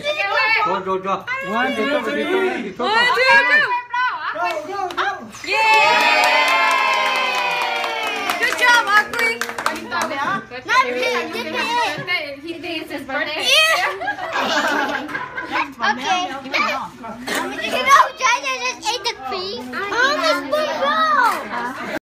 go, go. go! One two three! One two three! Go, go, go. Yay! Good job, Ugly. Not pig. He thinks his birthday. Okay. You know, China just ate the cream. Ah.